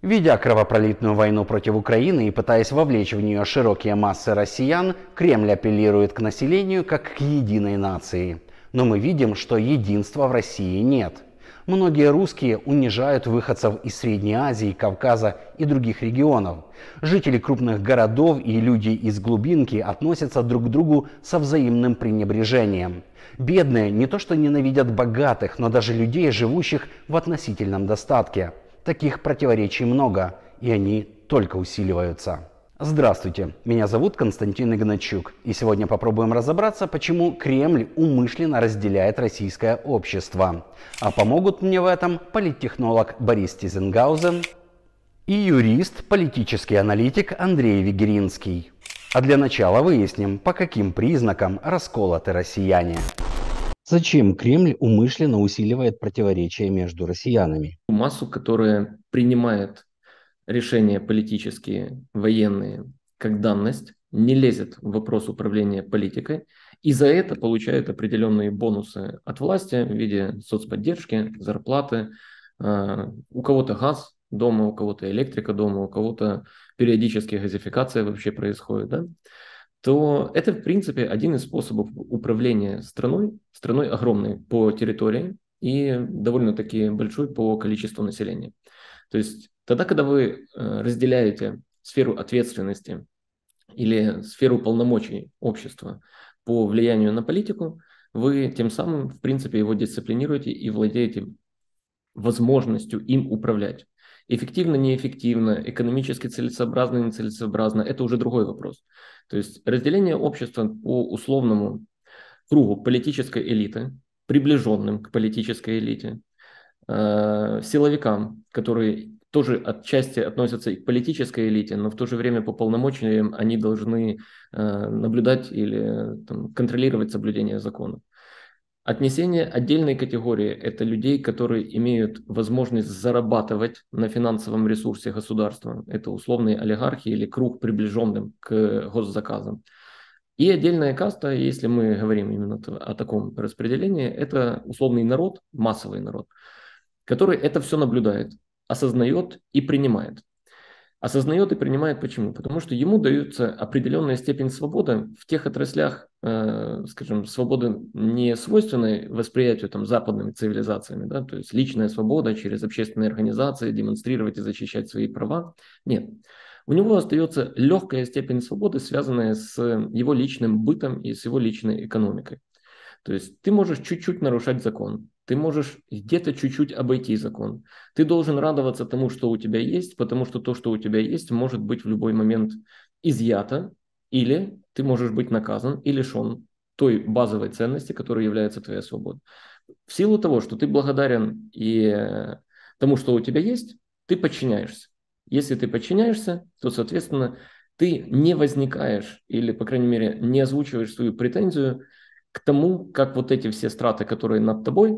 Ведя кровопролитную войну против Украины и пытаясь вовлечь в нее широкие массы россиян, Кремль апеллирует к населению как к единой нации. Но мы видим, что единства в России нет. Многие русские унижают выходцев из Средней Азии, Кавказа и других регионов. Жители крупных городов и люди из глубинки относятся друг к другу со взаимным пренебрежением. Бедные не то что ненавидят богатых, но даже людей, живущих в относительном достатке. Таких противоречий много, и они только усиливаются. Здравствуйте, меня зовут Константин Игначук, и сегодня попробуем разобраться, почему Кремль умышленно разделяет российское общество. А помогут мне в этом политтехнолог Борис Тизенгаузен и юрист, политический аналитик Андрей Вигеринский. А для начала выясним, по каким признакам расколоты россияне. Зачем Кремль умышленно усиливает противоречия между россиянами? Массу, которая принимает решения политические, военные, как данность, не лезет в вопрос управления политикой, и за это получает определенные бонусы от власти в виде соцподдержки, зарплаты. А, у кого-то газ дома, у кого-то электрика дома, у кого-то периодически газификация вообще происходит. Да? То это, в принципе, один из способов управления страной, страной огромной по территории и довольно-таки большой по количеству населения. То есть тогда, когда вы э, разделяете сферу ответственности или сферу полномочий общества по влиянию на политику, вы тем самым, в принципе, его дисциплинируете и владеете возможностью им управлять. Эффективно, неэффективно, экономически целесообразно, нецелесообразно – это уже другой вопрос. То есть разделение общества по условному кругу политической элиты, приближенным к политической элите, э, силовикам, которые тоже отчасти относятся и к политической элите, но в то же время по полномочиям они должны э, наблюдать или там, контролировать соблюдение закона. Отнесение отдельной категории – это людей, которые имеют возможность зарабатывать на финансовом ресурсе государства. Это условные олигархи или круг, приближенным к госзаказам. И отдельная каста, если мы говорим именно о таком распределении, это условный народ, массовый народ, который это все наблюдает, осознает и принимает. Осознает и принимает почему? Потому что ему дается определенная степень свободы в тех отраслях, э, скажем, свободы не свойственной восприятию там, западными цивилизациями, да, то есть личная свобода через общественные организации, демонстрировать и защищать свои права. Нет. У него остается легкая степень свободы, связанная с его личным бытом и с его личной экономикой. То есть ты можешь чуть-чуть нарушать закон, ты можешь где-то чуть-чуть обойти закон. Ты должен радоваться тому, что у тебя есть, потому что то, что у тебя есть, может быть в любой момент изъято, или ты можешь быть наказан и лишен той базовой ценности, которая является твоя свобода. В силу того, что ты благодарен и тому, что у тебя есть, ты подчиняешься. Если ты подчиняешься, то, соответственно, ты не возникаешь или, по крайней мере, не озвучиваешь свою претензию к тому, как вот эти все страты, которые над тобой,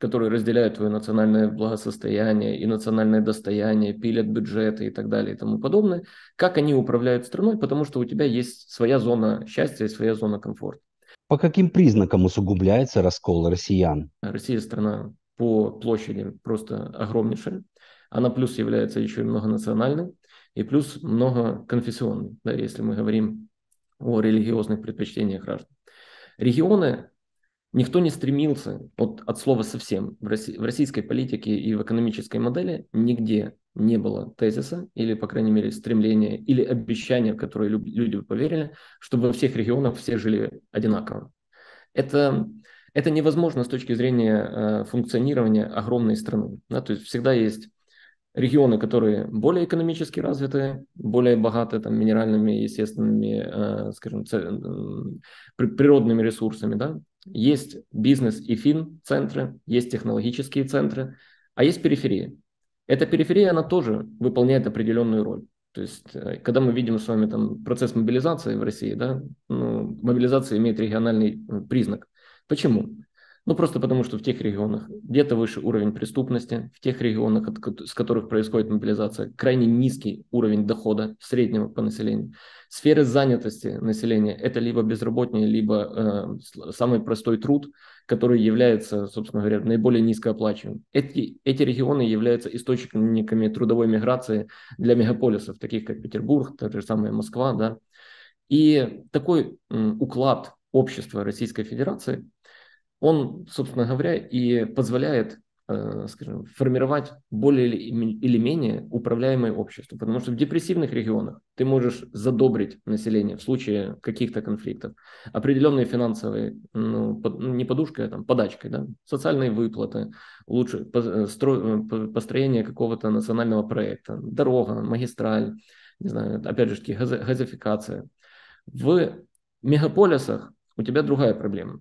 которые разделяют твое национальное благосостояние и национальное достояние, пилят бюджеты и так далее и тому подобное, как они управляют страной, потому что у тебя есть своя зона счастья и своя зона комфорта. По каким признакам усугубляется раскол россиян? Россия страна по площади просто огромнейшая. Она плюс является еще и многонациональной, и плюс многоконфессионной, да, если мы говорим о религиозных предпочтениях граждан. Регионы Никто не стремился вот от слова совсем. В, России, в российской политике и в экономической модели нигде не было тезиса или, по крайней мере, стремления или обещания, в которые люди поверили, чтобы во всех регионах все жили одинаково. Это, это невозможно с точки зрения э, функционирования огромной страны. Да? То есть всегда есть регионы, которые более экономически развиты, более богаты там, минеральными, естественными, э, скажем, природными ресурсами, да, есть бизнес и фин-центры, есть технологические центры, а есть периферия. Эта периферия, она тоже выполняет определенную роль. То есть, э, когда мы видим с вами там процесс мобилизации в России, да, ну, мобилизация имеет региональный признак. Почему? Ну, просто потому, что в тех регионах где-то выше уровень преступности, в тех регионах, с которых происходит мобилизация, крайне низкий уровень дохода среднего по населению. Сферы занятости населения – это либо безработные, либо э, самый простой труд, который является, собственно говоря, наиболее низкооплачиваемым. Эти, эти регионы являются источниками трудовой миграции для мегаполисов, таких как Петербург, та же самая Москва. Да? И такой м, уклад общества Российской Федерации – он, собственно говоря, и позволяет, э, скажем, формировать более или менее управляемое общество. Потому что в депрессивных регионах ты можешь задобрить население в случае каких-то конфликтов. Определенные финансовые, ну, ну не подушкой, а там, подачкой, да, социальные выплаты, лучше э, построение какого-то национального проекта, дорога, магистраль, не знаю, опять же, газификация. В мегаполисах у тебя другая проблема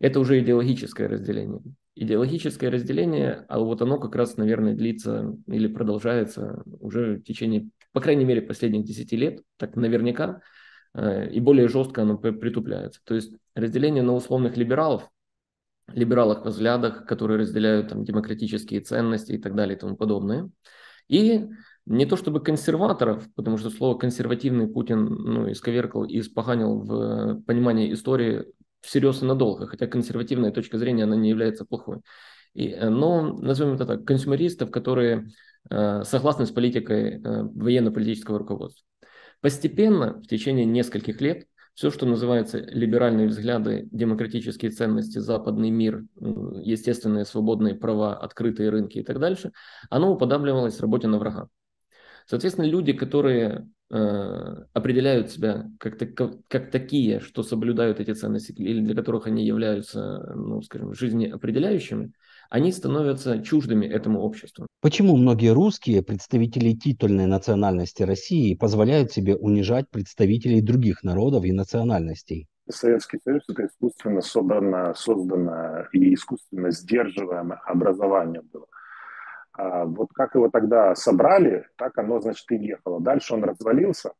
это уже идеологическое разделение. Идеологическое разделение, а вот оно как раз, наверное, длится или продолжается уже в течение, по крайней мере, последних 10 лет, так наверняка, э, и более жестко оно притупляется. То есть разделение на условных либералов, либералах во взглядах, которые разделяют там, демократические ценности и так далее и тому подобное. И не то чтобы консерваторов, потому что слово консервативный Путин ну, исковеркал и испоганил в понимании истории всерьез и надолго, хотя консервативная точка зрения, она не является плохой. И, э, но, назовем это так, консюмеристов, которые э, согласны с политикой э, военно-политического руководства. Постепенно, в течение нескольких лет, все, что называется либеральные взгляды, демократические ценности, западный мир, естественные свободные права, открытые рынки и так дальше, оно уподабливалось работе на врага. Соответственно, люди, которые э, определяют себя как, как, как такие, что соблюдают эти ценности, или для которых они являются, ну, скажем, жизнеопределяющими, они становятся чуждыми этому обществу. Почему многие русские представители титульной национальности России позволяют себе унижать представителей других народов и национальностей? Советский Союз – это искусственно создано, создано и искусственно сдерживаемое образование было. А вот как его тогда собрали, так оно, значит, и ехало. Дальше он развалился,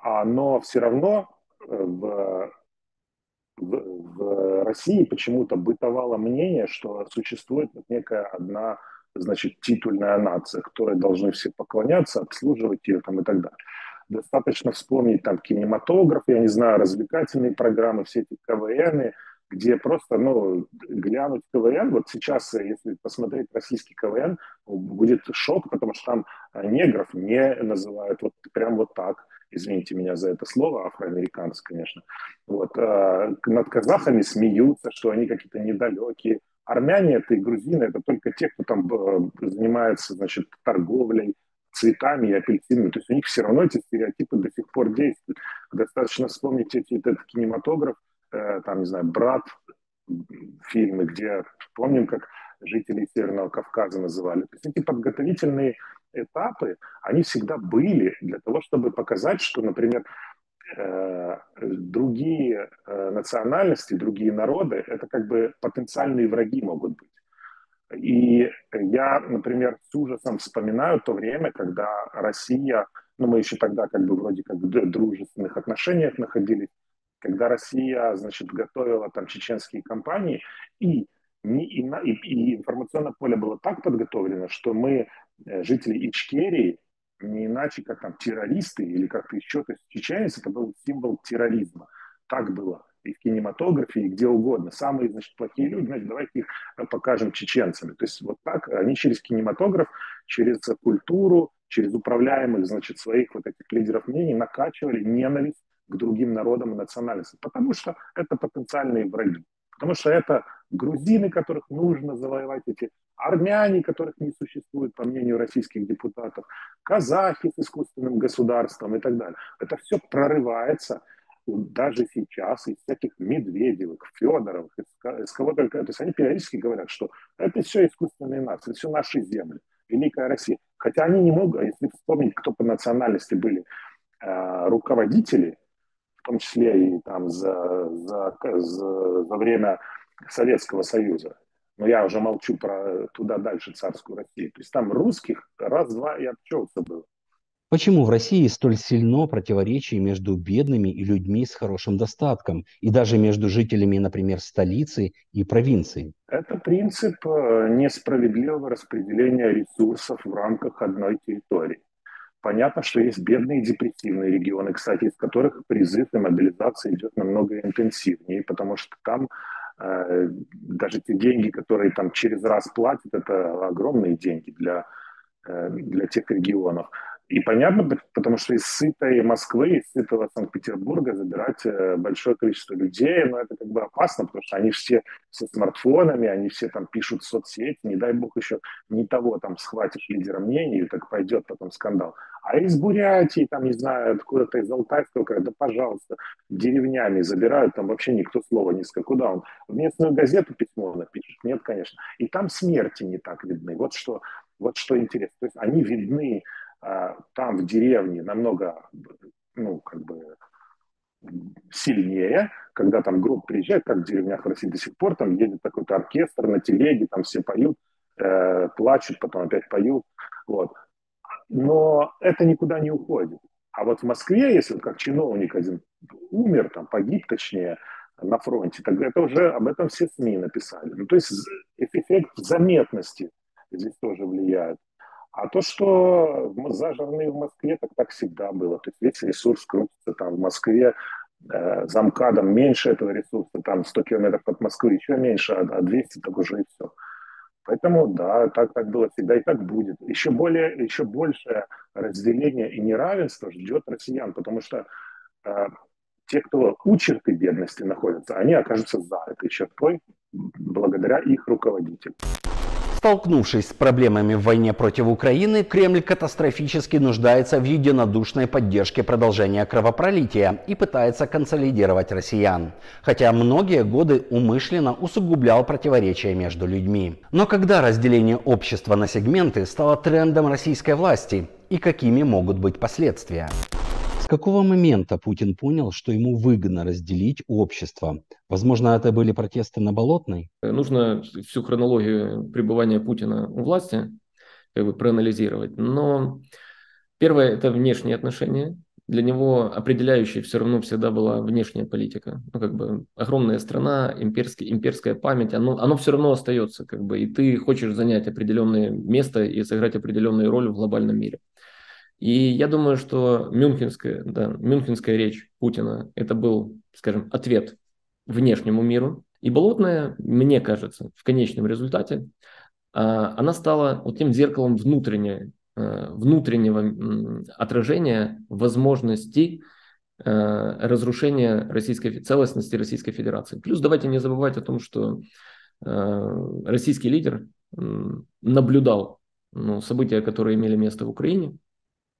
а, но все равно э, в, в, в России почему-то бытовало мнение, что существует некая одна, значит, титульная нация, которой должны все поклоняться, обслуживать ее там и так далее. Достаточно вспомнить там кинематограф, я не знаю, развлекательные программы, все эти КВНы, где просто, ну, глянуть КВН, вот сейчас, э, если посмотреть российский КВН, будет шок, потому что там э, негров не называют вот прям вот так, извините меня за это слово, афроамериканцы, конечно. Вот, э, над казахами смеются, что они какие-то недалекие. Армяне это и грузины, это только те, кто там занимается, значит, торговлей, цветами и апельсинами. То есть у них все равно эти стереотипы до сих пор действуют. Достаточно вспомнить эти, этот кинематограф, там, не знаю, «Брат», фильмы, где, помним, как жители Северного Кавказа называли. То есть эти подготовительные этапы, они всегда были для того, чтобы показать, что, например, э, другие э, национальности, другие народы, это как бы потенциальные враги могут быть. И я, например, с ужасом вспоминаю то время, когда Россия, ну мы еще тогда как бы вроде как в дружественных отношениях находились, когда Россия, значит, готовила там чеченские кампании, и, не, и, и информационное поле было так подготовлено, что мы, э, жители Ичкерии, не иначе как там террористы или как-то еще, то есть чеченец это был символ терроризма. Так было и в кинематографе, и где угодно. Самые, значит, плохие люди, значит, давайте их э, покажем чеченцами. То есть вот так они через кинематограф, через культуру, через управляемых, значит, своих вот этих лидеров мнений накачивали ненависть к другим народам и национальностям, потому что это потенциальные враги. Потому что это грузины, которых нужно завоевать, эти армяне, которых не существует, по мнению российских депутатов, казахи с искусственным государством и так далее. Это все прорывается даже сейчас из всяких Медведевых, Федоровых, из, кого только. То есть они периодически говорят, что это все искусственные нации, это все наши земли, Великая Россия. Хотя они не могут, если вспомнить, кто по национальности были э, руководители в том числе и там за, за, за, за время Советского Союза. Но я уже молчу про туда дальше царскую Россию. То есть там русских раз-два и обчелся было. Почему в России столь сильно противоречие между бедными и людьми с хорошим достатком, и даже между жителями, например, столицы и провинции? Это принцип э, несправедливого распределения ресурсов в рамках одной территории. Понятно, что есть бедные депрессивные регионы, кстати, из которых призыв и мобилизация идет намного интенсивнее, потому что там э, даже те деньги, которые там через раз платят, это огромные деньги для, э, для тех регионов. И понятно, потому что из сытой Москвы, из сытого Санкт-Петербурга забирать э, большое количество людей, но это как бы опасно, потому что они все со смартфонами, они все там пишут в соцсети, не дай бог еще не того там схватишь лидера мнений, и так пойдет потом скандал. А из Бурятии, там, не знаю, откуда-то из Алтайского да, пожалуйста, деревнями забирают, там вообще никто слова не скажет. Куда он? В местную газету письмо напишет? Нет, конечно. И там смерти не так видны. Вот что, вот что интересно. То есть они видны там в деревне намного, ну, как бы сильнее, когда там группа приезжает, как в деревнях в России до сих пор, там едет такой-то оркестр на телеге, там все поют, э, плачут, потом опять поют, вот. Но это никуда не уходит. А вот в Москве, если вот как чиновник один умер, там, погиб точнее, на фронте, тогда это уже об этом все СМИ написали. Ну, то есть эффект заметности здесь тоже влияет. А то, что зажирные в Москве, так так всегда было. То есть весь ресурс крутится там в Москве, э, замкадом меньше этого ресурса, там 100 километров от Москвы еще меньше, а 200 так уже и все. Поэтому, да, так, так было всегда и так будет. Еще, более, еще большее разделение и неравенство ждет россиян, потому что э, те, кто у черты бедности находятся, они окажутся за этой чертой благодаря их руководителям. Столкнувшись с проблемами в войне против Украины, Кремль катастрофически нуждается в единодушной поддержке продолжения кровопролития и пытается консолидировать россиян. Хотя многие годы умышленно усугублял противоречия между людьми. Но когда разделение общества на сегменты стало трендом российской власти и какими могут быть последствия? Какого момента Путин понял, что ему выгодно разделить общество? Возможно, это были протесты на Болотной? Нужно всю хронологию пребывания Путина у власти как бы проанализировать. Но первое – это внешние отношения. Для него определяющей все равно всегда была внешняя политика. Ну, как бы огромная страна, имперский, имперская память, оно, оно все равно остается. Как бы, и ты хочешь занять определенное место и сыграть определенную роль в глобальном мире. И я думаю, что мюнхенская, да, мюнхенская речь Путина – это был, скажем, ответ внешнему миру. И Болотная, мне кажется, в конечном результате, а, она стала вот тем зеркалом внутреннего, э, внутреннего отражения возможностей э, разрушения российской целостности Российской Федерации. Плюс давайте не забывать о том, что э, российский лидер наблюдал ну, события, которые имели место в Украине,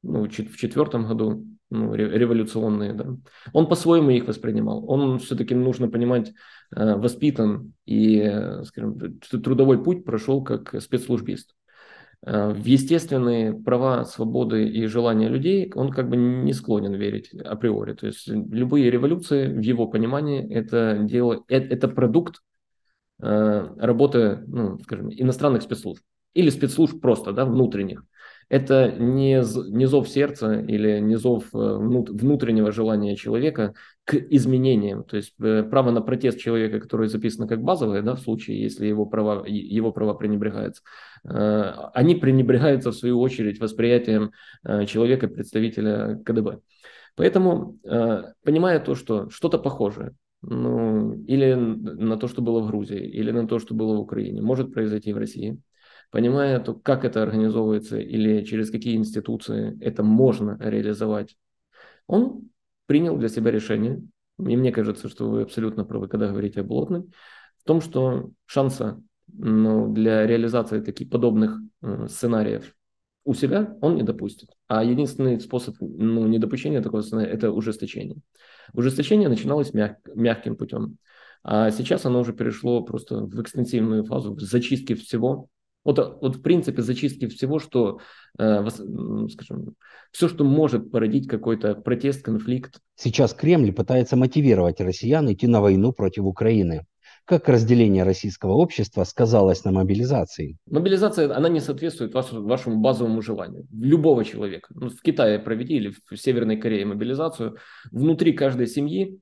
ну, в четвертом году, ну, революционные, да, он по-своему их воспринимал. Он все-таки, нужно понимать, э, воспитан и, скажем, трудовой путь прошел как спецслужбист. Э, в естественные права, свободы и желания людей он как бы не склонен верить априори. То есть любые революции, в его понимании, это, дело, это, это продукт э, работы, ну, скажем, иностранных спецслужб. Или спецслужб просто, да, внутренних это не, не зов сердца или не зов э, внутреннего желания человека к изменениям. То есть э, право на протест человека, которое записано как базовое, да, в случае, если его права, его права пренебрегаются, э, они пренебрегаются в свою очередь восприятием человека, представителя КДБ. Поэтому, понимая то, что что-то похожее, ну, или на то, что было в Грузии, или на то, что было в Украине, может произойти в России – понимая, то, как это организовывается или через какие институции это можно реализовать, он принял для себя решение, и мне кажется, что вы абсолютно правы, когда говорите о Болотной, в том, что шанса ну, для реализации таких подобных э, сценариев у себя он не допустит. А единственный способ ну, недопущения такого сценария – это ужесточение. Ужесточение начиналось мяг, мягким путем. А сейчас оно уже перешло просто в экстенсивную фазу, в зачистке всего, вот, вот в принципе зачистки всего, что, э, скажем, все, что может породить какой-то протест, конфликт. Сейчас Кремль пытается мотивировать россиян идти на войну против Украины. Как разделение российского общества сказалось на мобилизации? Мобилизация, она не соответствует вашему, вашему базовому желанию. Любого человека. Ну, в Китае проведи или в Северной Корее мобилизацию. Внутри каждой семьи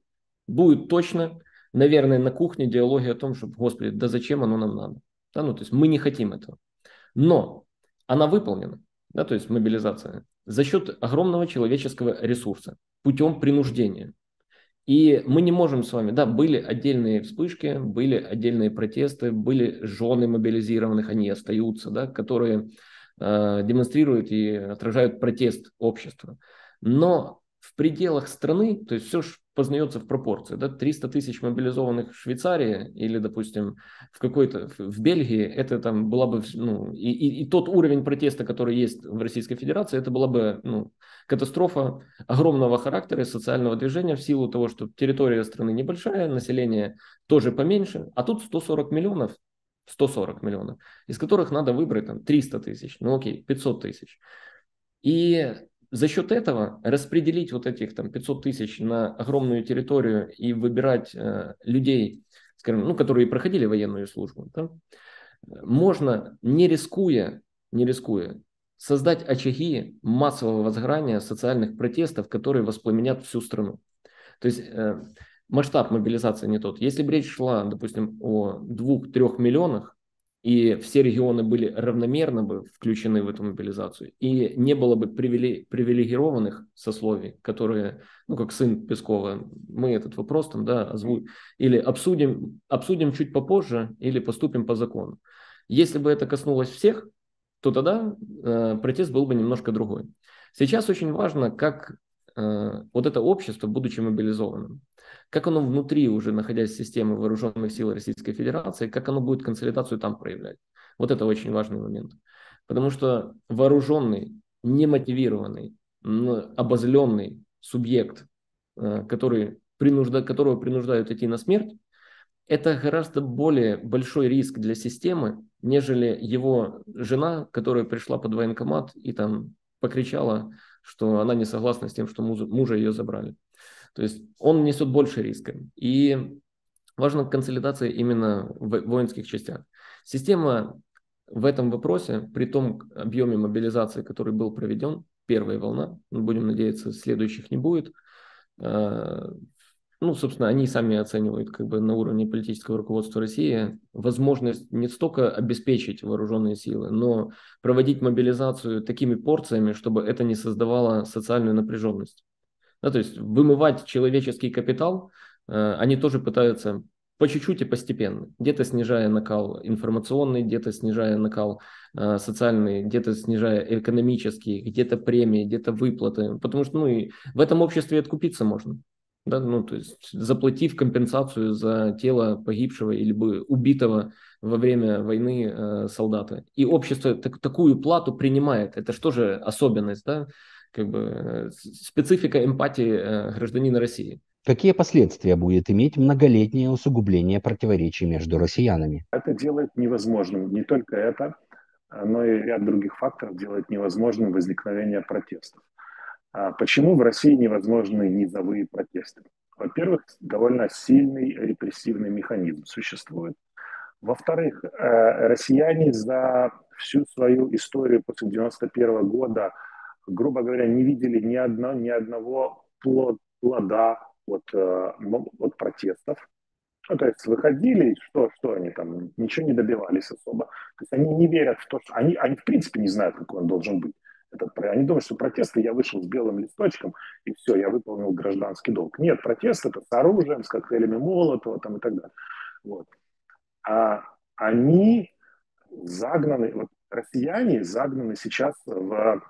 будет точно, наверное, на кухне диалоги о том, что, господи, да зачем оно нам надо? Да, ну, то есть мы не хотим этого. Но она выполнена, да, то есть мобилизация, за счет огромного человеческого ресурса, путем принуждения. И мы не можем с вами, да, были отдельные вспышки, были отдельные протесты, были жены мобилизированных, они остаются, да, которые э, демонстрируют и отражают протест общества. Но в пределах страны, то есть все познается в пропорции, да, 300 тысяч мобилизованных в Швейцарии или, допустим, в какой-то, в Бельгии, это там была бы, ну, и, и, и тот уровень протеста, который есть в Российской Федерации, это была бы, ну, катастрофа огромного характера социального движения в силу того, что территория страны небольшая, население тоже поменьше, а тут 140 миллионов, 140 миллионов, из которых надо выбрать там 300 тысяч, ну окей, 500 тысяч. И за счет этого распределить вот этих там 500 тысяч на огромную территорию и выбирать э, людей, скажем, ну, которые проходили военную службу, да, можно, не рискуя, не рискуя, создать очаги массового возгорания социальных протестов, которые воспламенят всю страну. То есть э, масштаб мобилизации не тот. Если бы речь шла, допустим, о двух-трех миллионах, и все регионы были равномерно бы включены в эту мобилизацию, и не было бы привиле- привилегированных сословий, которые, ну, как сын Пескова, мы этот вопрос там, да, озвучим, или обсудим, обсудим чуть попозже, или поступим по закону. Если бы это коснулось всех, то тогда э, протест был бы немножко другой. Сейчас очень важно, как э, вот это общество, будучи мобилизованным, как оно внутри, уже находясь в системе вооруженных сил Российской Федерации, как оно будет консолидацию там проявлять. Вот это очень важный момент. Потому что вооруженный, немотивированный, обозленный субъект, э, который принужда, которого принуждают идти на смерть, это гораздо более большой риск для системы, нежели его жена, которая пришла под военкомат и там покричала, что она не согласна с тем, что мужа ее забрали. То есть он несет больше риска. И важна консолидация именно в воинских частях. Система в этом вопросе, при том объеме мобилизации, который был проведен, первая волна, будем надеяться, следующих не будет, э, ну, собственно, они сами оценивают как бы на уровне политического руководства России возможность не столько обеспечить вооруженные силы, но проводить мобилизацию такими порциями, чтобы это не создавало социальную напряженность. Да, то есть вымывать человеческий капитал, э, они тоже пытаются по чуть-чуть и постепенно, где-то снижая накал информационный, где-то снижая накал э, социальный, где-то снижая экономический, где-то премии, где-то выплаты, потому что ну, и в этом обществе откупиться можно. Да, ну, то есть заплатив компенсацию за тело погибшего или бы убитого во время войны э, солдата. И общество так, такую плату принимает. Это что же особенность, да? Как бы э, специфика эмпатии э, гражданина России. Какие последствия будет иметь многолетнее усугубление противоречий между россиянами? Это делает невозможным не только это, но и ряд других факторов делает невозможным возникновение протестов. А почему в России невозможны низовые протесты? Во-первых, довольно сильный репрессивный механизм существует. Во-вторых, э, россияне за всю свою историю после 1991 года грубо говоря, не видели ни, одно, ни одного плод, плода от, э, от протестов. Ну, то есть выходили, что, что они там, ничего не добивались особо. То есть они не верят в то, что... Они, они в принципе не знают, какой он должен быть. Этот, они думают, что протесты, я вышел с белым листочком, и все, я выполнил гражданский долг. Нет, протест это с оружием, с коктейлями Молотова там, и так далее. Вот. А они загнаны, вот россияне загнаны сейчас в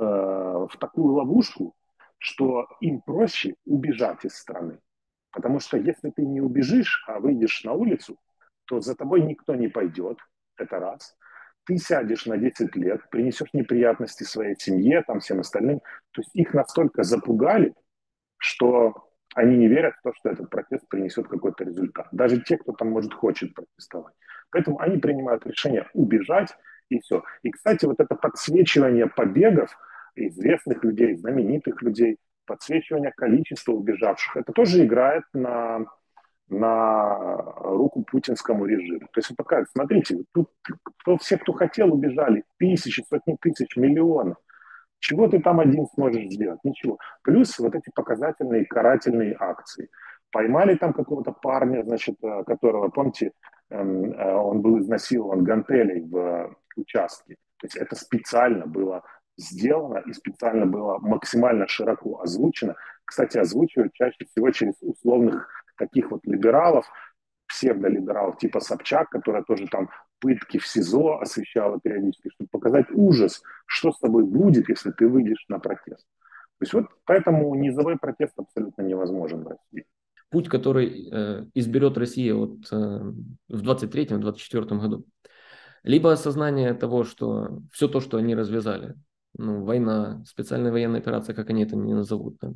Э, в такую ловушку, что им проще убежать из страны. Потому что если ты не убежишь, а выйдешь на улицу, то за тобой никто не пойдет, это раз. Ты сядешь на 10 лет, принесешь неприятности своей семье, там всем остальным. То есть их настолько запугали, что они не верят в то, что этот протест принесет какой-то результат. Даже те, кто там, может, хочет протестовать. Поэтому они принимают решение убежать, и все. И, кстати, вот это подсвечивание побегов – известных людей, знаменитых людей, подсвечивание количества убежавших. Это тоже играет на на руку путинскому режиму. То есть, пока, смотрите, тут кто, все, кто хотел, убежали. Тысячи, сотни тысяч, миллионов. Чего ты там один сможешь сделать? Ничего. Плюс вот эти показательные карательные акции. Поймали там какого-то парня, значит, э, которого, помните, эм, э, он был изнасилован гантелей в участке. То есть это специально было сделано и специально было максимально широко озвучено. Кстати, озвучивают чаще всего через условных таких вот либералов, псевдолибералов типа Собчак, которая тоже там пытки в СИЗО освещала периодически, чтобы показать ужас, что с тобой будет, если ты выйдешь на протест. То есть вот поэтому низовой протест абсолютно невозможен в России. Путь, который э, изберет Россия вот, э, в 23-24 году, либо осознание того, что все то, что они развязали, ну, война, специальная военная операция, как они это не назовут, да,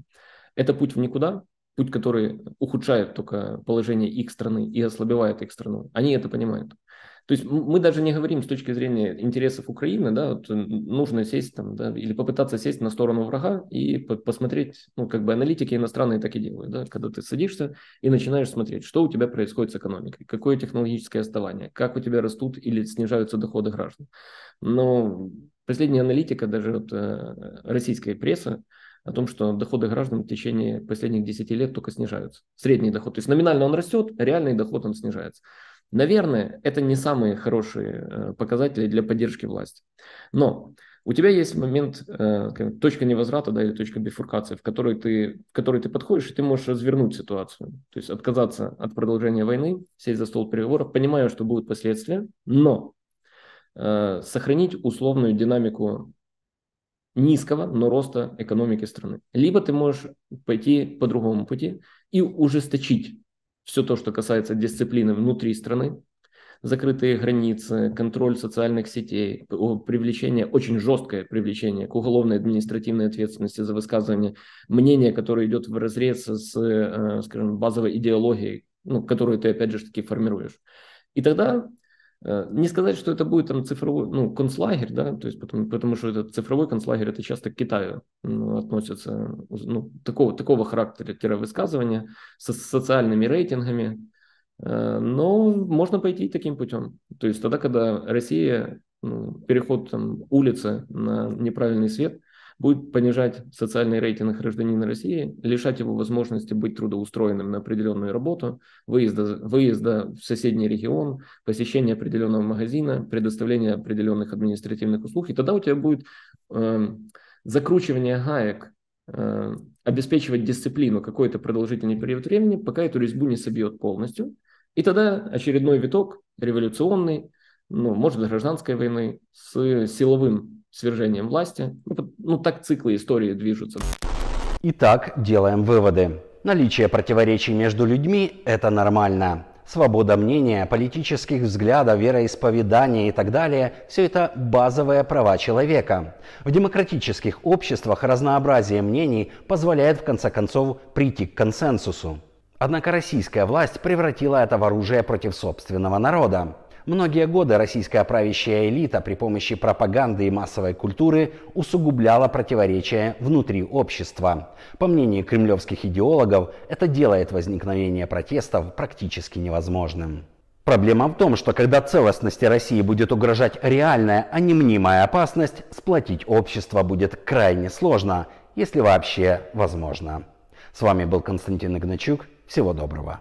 это путь в никуда, путь, который ухудшает только положение их страны и ослабевает их страну. Они это понимают. То есть мы даже не говорим с точки зрения интересов Украины, да, вот нужно сесть там, да, или попытаться сесть на сторону врага и посмотреть, ну, как бы аналитики иностранные так и делают, да, когда ты садишься и начинаешь смотреть, что у тебя происходит с экономикой, какое технологическое отставание, как у тебя растут или снижаются доходы граждан. Но последняя аналитика, даже вот, э, российская пресса, о том, что доходы граждан в течение последних 10 лет только снижаются. Средний доход. То есть номинально он растет, реальный доход он снижается. Наверное, это не самые хорошие э, показатели для поддержки власти. Но у тебя есть момент, э, точка невозврата да, или точка бифуркации, в которой, ты, в которой ты подходишь, и ты можешь развернуть ситуацию. То есть отказаться от продолжения войны, сесть за стол переговоров, понимая, что будут последствия, но сохранить условную динамику низкого, но роста экономики страны. Либо ты можешь пойти по другому пути и ужесточить все то, что касается дисциплины внутри страны, закрытые границы, контроль социальных сетей, привлечение, очень жесткое привлечение к уголовной административной ответственности за высказывание мнения, которое идет в разрез с, э, скажем, базовой идеологией, ну, которую ты, опять же, таки формируешь. И тогда Э, не сказать, что это будет там цифровой, ну, концлагерь, да, то есть потому, потому что этот цифровой концлагерь, это часто к Китаю ну, относится, ну, такого, такого характера высказывания со социальными рейтингами, э, но можно пойти таким путем. То есть тогда, когда Россия, ну, переход там, улицы на неправильный свет – будет понижать социальный рейтинг гражданина России, лишать его возможности быть трудоустроенным на определенную работу, выезда, выезда в соседний регион, посещения определенного магазина, предоставления определенных административных услуг. И тогда у тебя будет э, закручивание гаек, э, обеспечивать дисциплину какой-то продолжительный период времени, пока эту резьбу не собьет полностью. И тогда очередной виток революционный, ну, может, гражданской войны с силовым свержением власти. Ну, ну так циклы истории движутся. Итак, делаем выводы. Наличие противоречий между людьми – это нормально. Свобода мнения, политических взглядов, вероисповедания и так далее – все это базовые права человека. В демократических обществах разнообразие мнений позволяет в конце концов прийти к консенсусу. Однако российская власть превратила это в оружие против собственного народа. Многие годы российская правящая элита при помощи пропаганды и массовой культуры усугубляла противоречия внутри общества. По мнению кремлевских идеологов, это делает возникновение протестов практически невозможным. Проблема в том, что когда целостности России будет угрожать реальная, а не мнимая опасность, сплотить общество будет крайне сложно, если вообще возможно. С вами был Константин Игначук. Всего доброго.